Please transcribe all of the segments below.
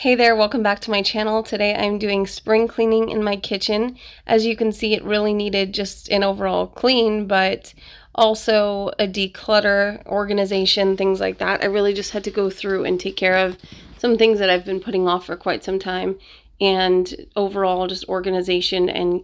Hey there, welcome back to my channel. Today I'm doing spring cleaning in my kitchen. As you can see, it really needed just an overall clean, but also a declutter, organization, things like that. I really just had to go through and take care of some things that I've been putting off for quite some time and overall just organization and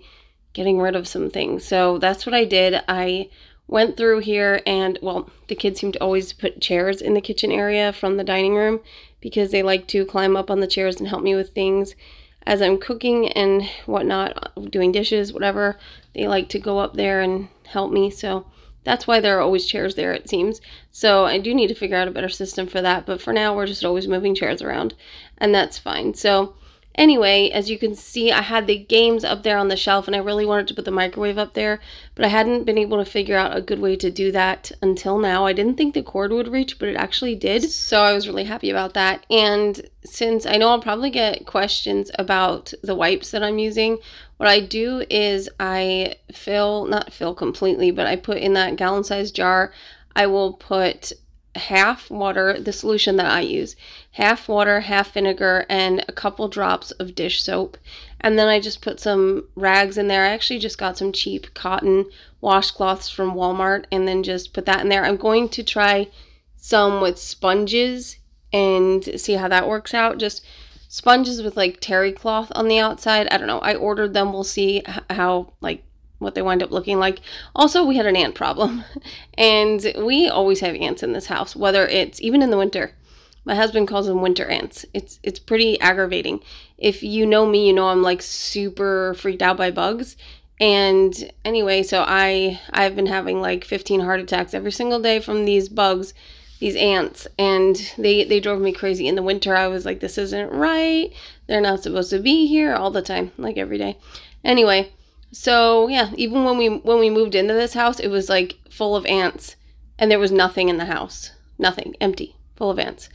getting rid of some things. So that's what I did. I went through here and well the kids seem to always put chairs in the kitchen area from the dining room because they like to climb up on the chairs and help me with things as I'm cooking and whatnot, doing dishes, whatever. They like to go up there and help me. So that's why there are always chairs there, it seems. So I do need to figure out a better system for that. But for now, we're just always moving chairs around. And that's fine. So Anyway, as you can see, I had the games up there on the shelf and I really wanted to put the microwave up there, but I hadn't been able to figure out a good way to do that until now. I didn't think the cord would reach, but it actually did, so I was really happy about that. And since I know I'll probably get questions about the wipes that I'm using, what I do is I fill, not fill completely, but I put in that gallon sized jar, I will put half water, the solution that I use, half water, half vinegar, and a couple drops of dish soap. And then I just put some rags in there. I actually just got some cheap cotton washcloths from Walmart and then just put that in there. I'm going to try some with sponges and see how that works out. Just sponges with like terry cloth on the outside. I don't know. I ordered them. We'll see how like what they wind up looking like. Also, we had an ant problem, and we always have ants in this house, whether it's even in the winter. My husband calls them winter ants. It's it's pretty aggravating. If you know me, you know I'm like super freaked out by bugs. And anyway, so I I've been having like 15 heart attacks every single day from these bugs, these ants, and they they drove me crazy. In the winter, I was like, this isn't right. They're not supposed to be here all the time, like every day. Anyway, so yeah, even when we when we moved into this house, it was like full of ants, and there was nothing in the house, nothing, empty, full of ants.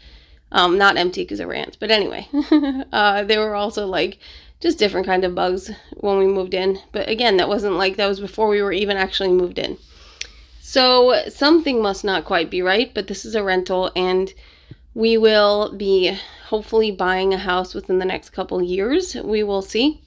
Um, not empty because there were ants, but anyway, uh, there were also like just different kind of bugs when we moved in. But again, that wasn't like that was before we were even actually moved in. So something must not quite be right, but this is a rental and we will be hopefully buying a house within the next couple years. We will see.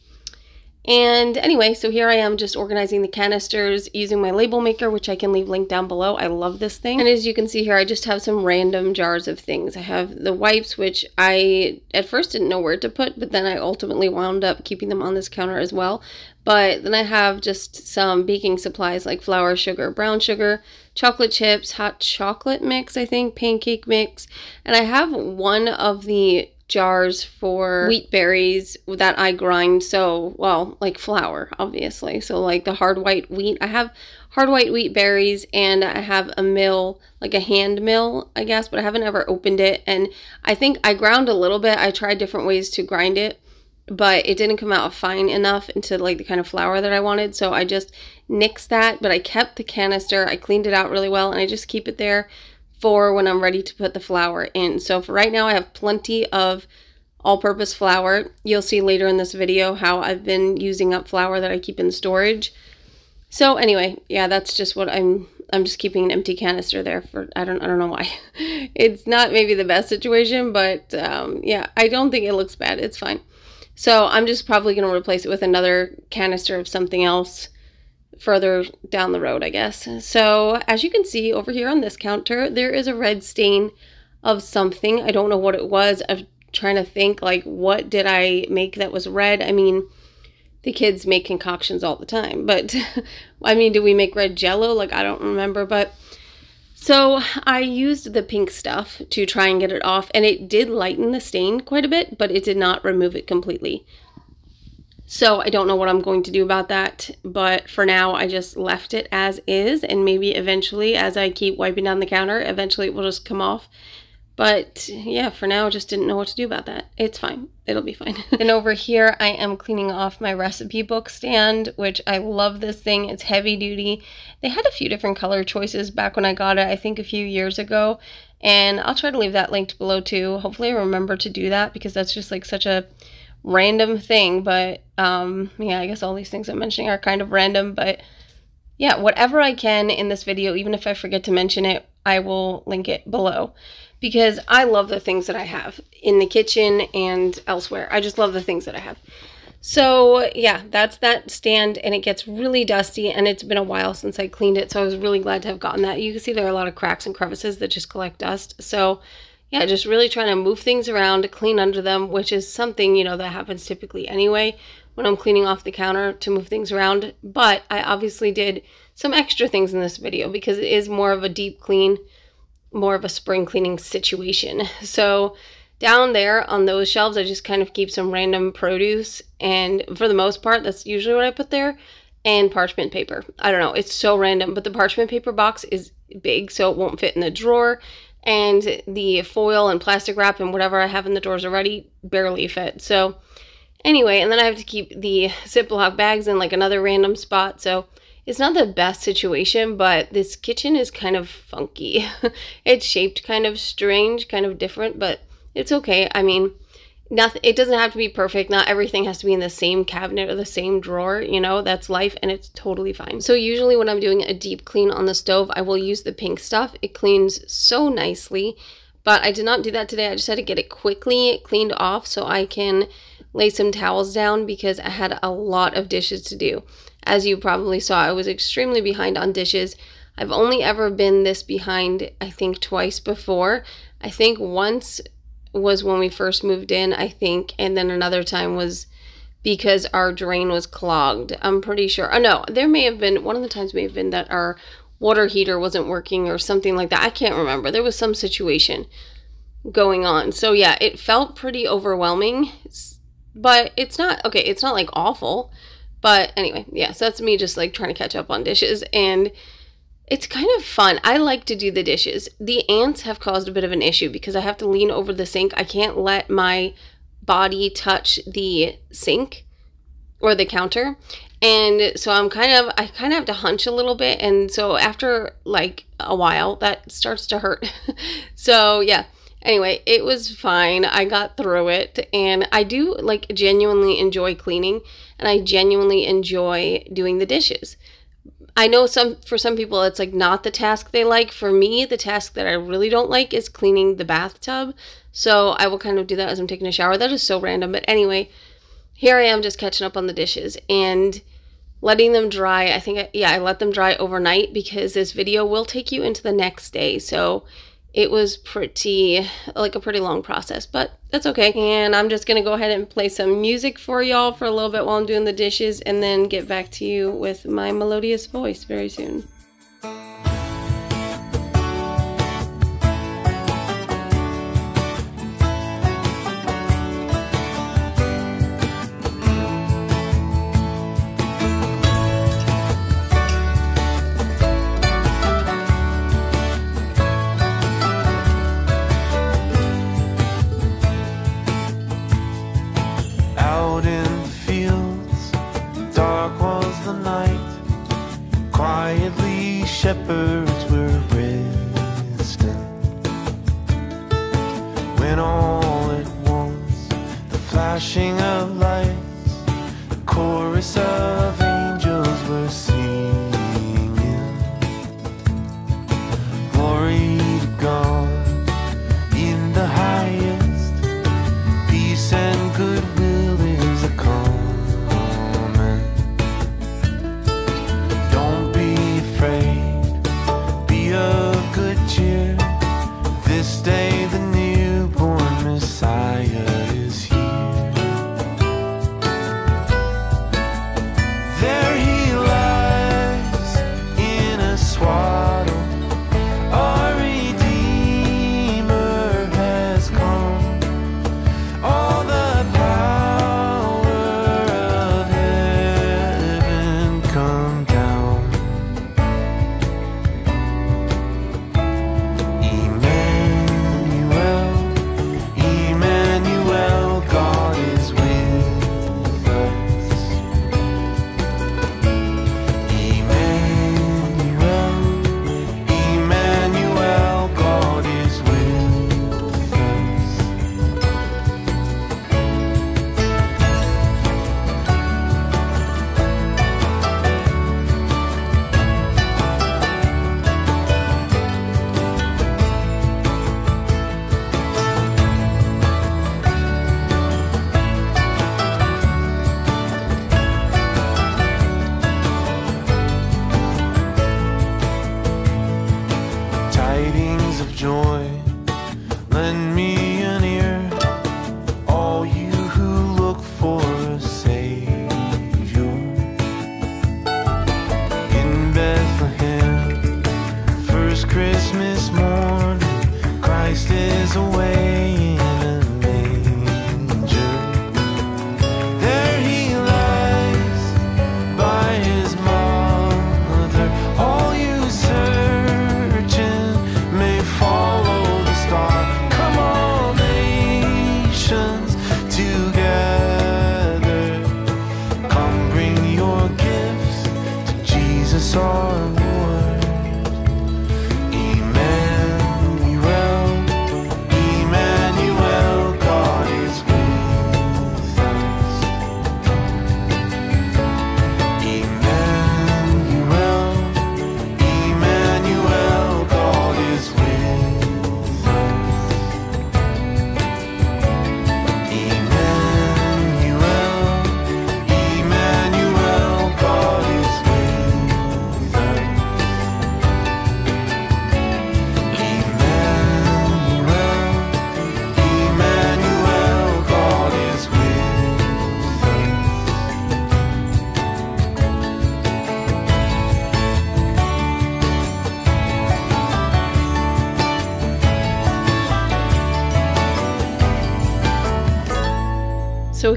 And anyway, so here I am just organizing the canisters using my label maker, which I can leave linked down below. I love this thing. And as you can see here, I just have some random jars of things. I have the wipes, which I at first didn't know where to put, but then I ultimately wound up keeping them on this counter as well. But then I have just some baking supplies like flour, sugar, brown sugar, chocolate chips, hot chocolate mix, I think, pancake mix. And I have one of the jars for wheat berries that I grind. So, well, like flour, obviously. So, like the hard white wheat. I have hard white wheat berries and I have a mill, like a hand mill, I guess, but I haven't ever opened it. And I think I ground a little bit. I tried different ways to grind it, but it didn't come out fine enough into like the kind of flour that I wanted. So I just nixed that, but I kept the canister. I cleaned it out really well and I just keep it there for when I'm ready to put the flour in. So for right now, I have plenty of all-purpose flour. You'll see later in this video how I've been using up flour that I keep in storage. So anyway, yeah, that's just what I'm I'm just keeping an empty canister there for I don't I don't know why. it's not maybe the best situation, but um, yeah, I don't think it looks bad. It's fine. So I'm just probably going to replace it with another canister of something else further down the road, I guess. So as you can see over here on this counter, there is a red stain of something. I don't know what it was. I'm trying to think like what did I make that was red? I mean, the kids make concoctions all the time, but I mean, do we make red jello? Like I don't remember, but so I used the pink stuff to try and get it off and it did lighten the stain quite a bit, but it did not remove it completely. So I don't know what I'm going to do about that, but for now I just left it as is and maybe eventually as I keep wiping down the counter, eventually it will just come off. But yeah, for now, I just didn't know what to do about that. It's fine. It'll be fine. and over here, I am cleaning off my recipe book stand, which I love this thing. It's heavy duty. They had a few different color choices back when I got it, I think a few years ago. And I'll try to leave that linked below too. Hopefully I remember to do that because that's just like such a random thing, but um, yeah, I guess all these things I'm mentioning are kind of random, but yeah, whatever I can in this video, even if I forget to mention it, I will link it below because I love the things that I have in the kitchen and elsewhere. I just love the things that I have. So yeah, that's that stand and it gets really dusty and it's been a while since I cleaned it. So I was really glad to have gotten that. You can see there are a lot of cracks and crevices that just collect dust. So yeah, just really trying to move things around, to clean under them, which is something, you know, that happens typically anyway when I'm cleaning off the counter to move things around. But I obviously did some extra things in this video because it is more of a deep clean, more of a spring cleaning situation. So down there on those shelves, I just kind of keep some random produce. And for the most part, that's usually what I put there. And parchment paper. I don't know, it's so random, but the parchment paper box is big, so it won't fit in the drawer. And the foil and plastic wrap and whatever I have in the drawers already barely fit. So, anyway, and then I have to keep the Ziploc bags in like another random spot. So, it's not the best situation, but this kitchen is kind of funky. it's shaped kind of strange, kind of different, but it's okay. I mean, nothing it doesn't have to be perfect. Not everything has to be in the same cabinet or the same drawer, you know, that's life and it's totally fine. So usually when I'm doing a deep clean on the stove, I will use the pink stuff. It cleans so nicely. But I did not do that today. I just had to get it quickly cleaned off so I can lay some towels down because I had a lot of dishes to do. As you probably saw, I was extremely behind on dishes. I've only ever been this behind, I think, twice before. I think once was when we first moved in, I think, and then another time was because our drain was clogged. I'm pretty sure. Oh no, there may have been one of the times may have been that our water heater wasn't working or something like that. I can't remember. There was some situation going on. So yeah, it felt pretty overwhelming, but it's not okay, it's not like awful. But anyway, yeah, so that's me just like trying to catch up on dishes and it's kind of fun. I like to do the dishes. The ants have caused a bit of an issue because I have to lean over the sink. I can't let my body touch the sink or the counter. And so I'm kind of I kind of have to hunch a little bit and so after like a while that starts to hurt. so, yeah. Anyway, it was fine. I got through it and I do like genuinely enjoy cleaning and I genuinely enjoy doing the dishes. I know some for some people it's like not the task they like. For me, the task that I really don't like is cleaning the bathtub. So I will kind of do that as I'm taking a shower. That is so random, but anyway, here I am just catching up on the dishes and letting them dry. I think yeah, I let them dry overnight because this video will take you into the next day. So it was pretty like a pretty long process but that's okay. And i'm just gonna go ahead and play some music for y'all for a little bit while i'm doing the dishes and then get back to you with my melodious voice very soon flashing of lights, the chorus of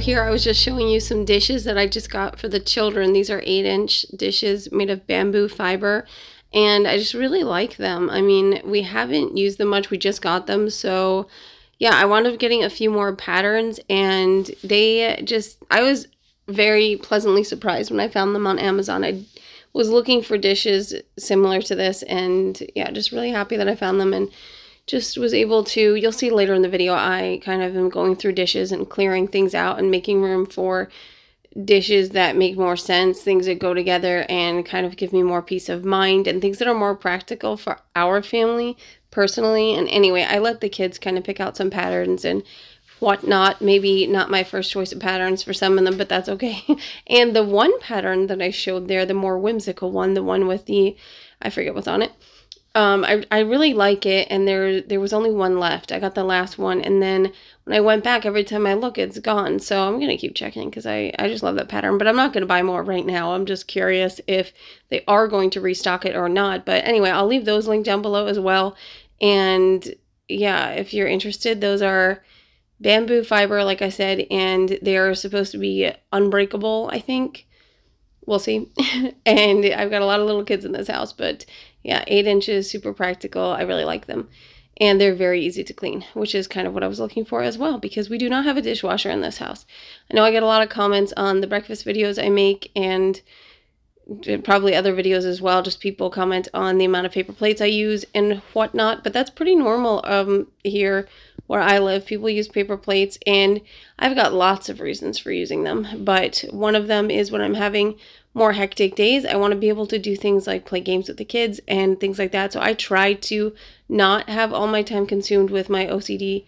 here I was just showing you some dishes that I just got for the children. These are 8 inch dishes made of bamboo fiber and I just really like them. I mean, we haven't used them much. We just got them. So yeah, I wound up getting a few more patterns and they just, I was very pleasantly surprised when I found them on Amazon. I was looking for dishes similar to this and yeah, just really happy that I found them and just was able to, you'll see later in the video, I kind of am going through dishes and clearing things out and making room for dishes that make more sense, things that go together and kind of give me more peace of mind and things that are more practical for our family personally. And anyway, I let the kids kind of pick out some patterns and whatnot. Maybe not my first choice of patterns for some of them, but that's okay. and the one pattern that I showed there, the more whimsical one, the one with the, I forget what's on it, um, I, I really like it, and there there was only one left. I got the last one, and then when I went back, every time I look, it's gone. So I'm gonna keep checking because I I just love that pattern. But I'm not gonna buy more right now. I'm just curious if they are going to restock it or not. But anyway, I'll leave those linked down below as well. And yeah, if you're interested, those are bamboo fiber, like I said, and they are supposed to be unbreakable. I think we'll see. and I've got a lot of little kids in this house, but yeah, eight inches, super practical. I really like them. And they're very easy to clean, which is kind of what I was looking for as well, because we do not have a dishwasher in this house. I know I get a lot of comments on the breakfast videos I make and probably other videos as well. Just people comment on the amount of paper plates I use and whatnot, but that's pretty normal um, here where I live. People use paper plates, and I've got lots of reasons for using them. But one of them is when I'm having more hectic days, I want to be able to do things like play games with the kids and things like that. So I try to not have all my time consumed with my OCD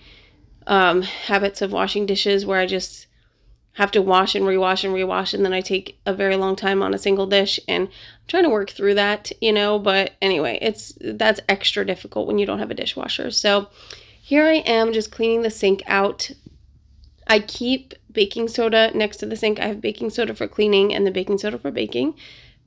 um, habits of washing dishes where I just have to wash and rewash and rewash and then I take a very long time on a single dish and I'm trying to work through that, you know, but anyway, it's that's extra difficult when you don't have a dishwasher. So here I am just cleaning the sink out. I keep baking soda next to the sink. I have baking soda for cleaning and the baking soda for baking.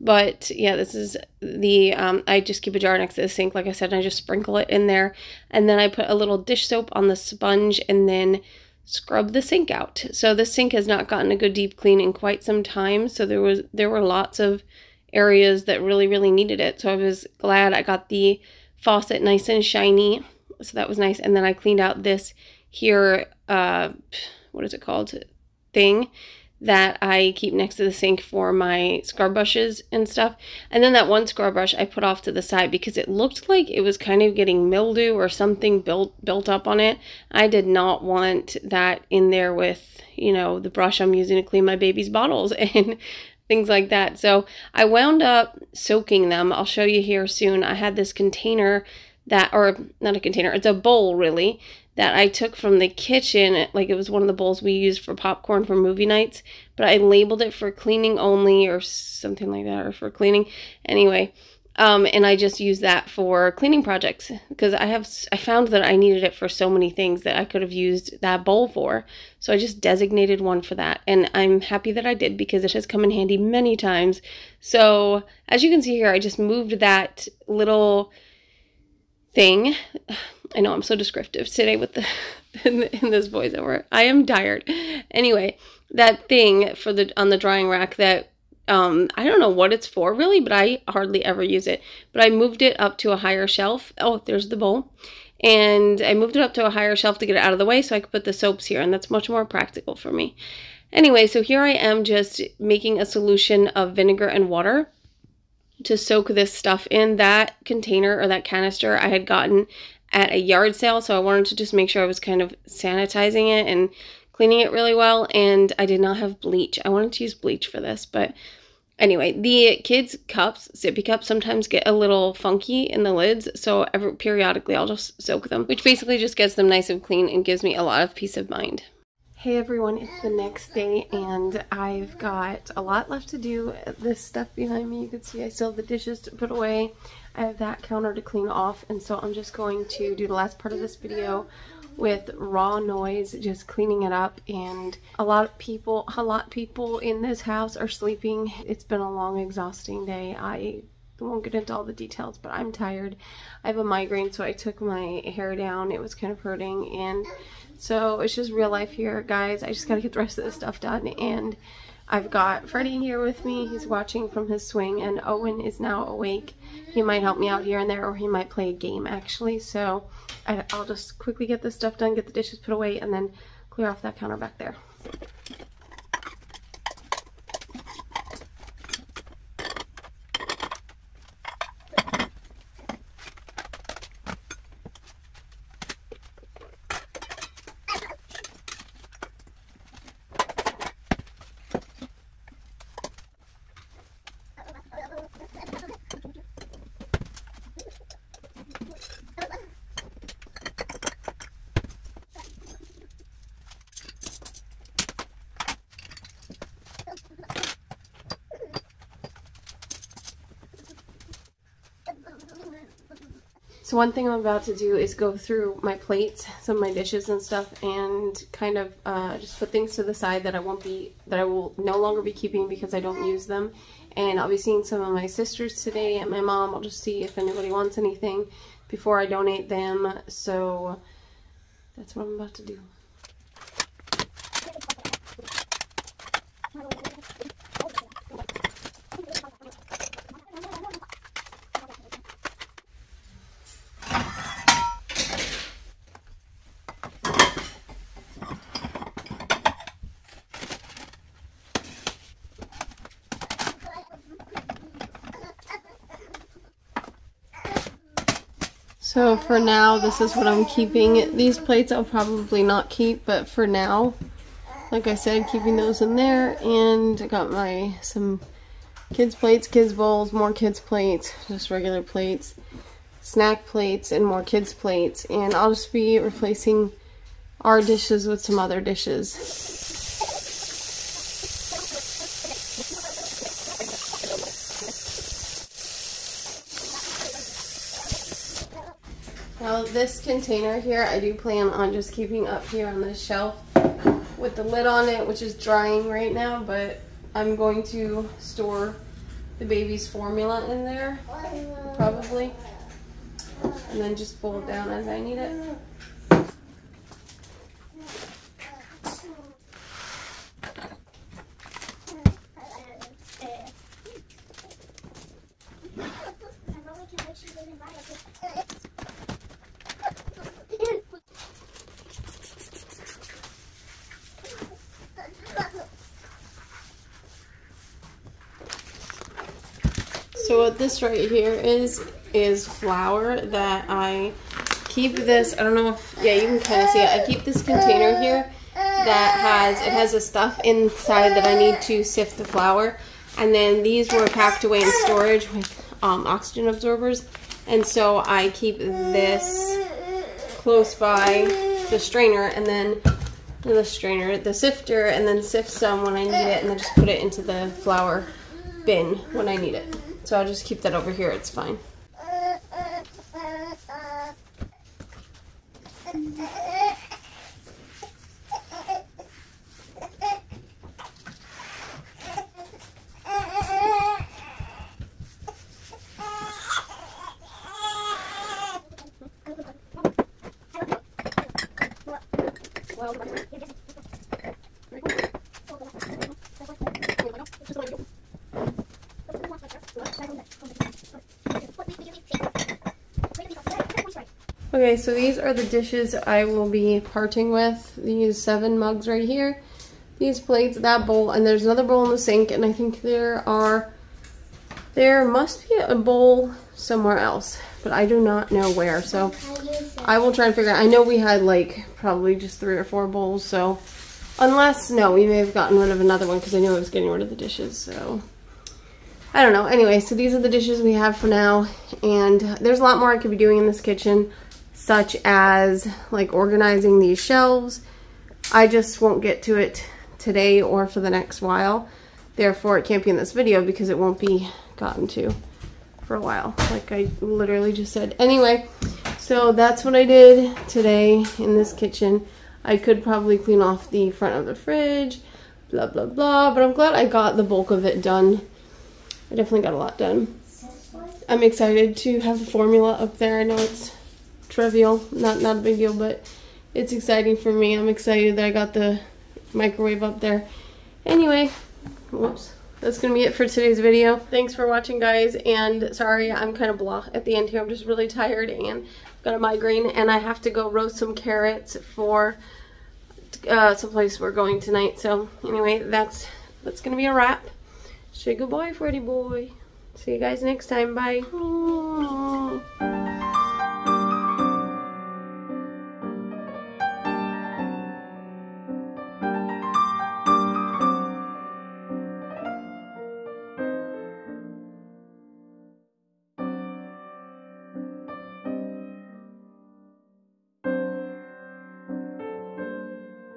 But yeah, this is the, um, I just keep a jar next to the sink, like I said, and I just sprinkle it in there. And then I put a little dish soap on the sponge and then scrub the sink out. So the sink has not gotten a good deep clean in quite some time. So there was, there were lots of areas that really, really needed it. So I was glad I got the faucet nice and shiny. So that was nice. And then I cleaned out this here, uh, what is it called? Thing that I keep next to the sink for my scrub brushes and stuff. And then that one scrub brush I put off to the side because it looked like it was kind of getting mildew or something built built up on it. I did not want that in there with, you know, the brush I'm using to clean my baby's bottles and things like that. So I wound up soaking them. I'll show you here soon. I had this container that, or not a container, it's a bowl really, that I took from the kitchen, like it was one of the bowls we used for popcorn for movie nights, but I labeled it for cleaning only or something like that, or for cleaning. Anyway, um, and I just used that for cleaning projects because I have I found that I needed it for so many things that I could have used that bowl for. So I just designated one for that, and I'm happy that I did because it has come in handy many times. So as you can see here, I just moved that little thing I know I'm so descriptive today with the in, in this voiceover. I am tired. Anyway, that thing for the on the drying rack that um I don't know what it's for really, but I hardly ever use it. But I moved it up to a higher shelf. Oh, there's the bowl. And I moved it up to a higher shelf to get it out of the way so I could put the soaps here, and that's much more practical for me. Anyway, so here I am just making a solution of vinegar and water to soak this stuff in. That container or that canister I had gotten at a yard sale, so I wanted to just make sure I was kind of sanitizing it and cleaning it really well, and I did not have bleach. I wanted to use bleach for this, but anyway, the kids' cups, sippy cups, sometimes get a little funky in the lids, so every, periodically I'll just soak them, which basically just gets them nice and clean and gives me a lot of peace of mind. Hey everyone, it's the next day and I've got a lot left to do. This stuff behind me, you can see I still have the dishes to put away. I have that counter to clean off and so I'm just going to do the last part of this video with raw noise, just cleaning it up and a lot of people, a lot of people in this house are sleeping. It's been a long exhausting day. I won't get into all the details, but I'm tired. I have a migraine, so I took my hair down. It was kind of hurting, and So it's just real life here, guys. I just gotta get the rest of this stuff done. And I've got Freddie here with me. He's watching from his swing. And Owen is now awake. He might help me out here and there, or he might play a game, actually. So I, I'll just quickly get this stuff done, get the dishes put away, and then clear off that counter back there. So one thing I'm about to do is go through my plates, some of my dishes and stuff, and kind of uh, just put things to the side that I won't be, that I will no longer be keeping because I don't use them. And I'll be seeing some of my sisters today and my mom. I'll just see if anybody wants anything before I donate them. So that's what I'm about to do. So for now, this is what I'm keeping. These plates I'll probably not keep, but for now, like I said, keeping those in there. And I got my some kids plates, kids bowls, more kids plates, just regular plates, snack plates, and more kids plates. And I'll just be replacing our dishes with some other dishes. Now this container here, I do plan on just keeping up here on this shelf with the lid on it, which is drying right now, but I'm going to store the baby's formula in there, probably, and then just pull it down as I need it. So what this right here is, is flour that I keep this, I don't know if, yeah, you can kind of see it. I keep this container here that has, it has a stuff inside that I need to sift the flour. And then these were packed away in storage with um, oxygen absorbers. And so I keep this close by the strainer and then the strainer, the sifter, and then sift some when I need it and then just put it into the flour bin when I need it. So I'll just keep that over here, it's fine. Okay, so these are the dishes I will be parting with. These seven mugs right here. These plates, that bowl, and there's another bowl in the sink, and I think there are, there must be a bowl somewhere else, but I do not know where, so I will try and figure out. I know we had like probably just three or four bowls, so unless, no, we may have gotten rid of another one because I knew I was getting rid of the dishes, so I don't know. Anyway, so these are the dishes we have for now, and there's a lot more I could be doing in this kitchen such as like organizing these shelves. I just won't get to it today or for the next while. Therefore, it can't be in this video because it won't be gotten to for a while, like I literally just said. Anyway, so that's what I did today in this kitchen. I could probably clean off the front of the fridge, blah, blah, blah, but I'm glad I got the bulk of it done. I definitely got a lot done. I'm excited to have the formula up there. I know it's trivial, not not a big deal, but it's exciting for me. I'm excited that I got the microwave up there. Anyway, whoops. That's going to be it for today's video. Thanks for watching, guys. And sorry, I'm kind of blah at the end here. I'm just really tired and got a migraine. And I have to go roast some carrots for uh, someplace we're going tonight. So anyway, that's that's going to be a wrap. Say goodbye, Freddy boy. See you guys next time. Bye.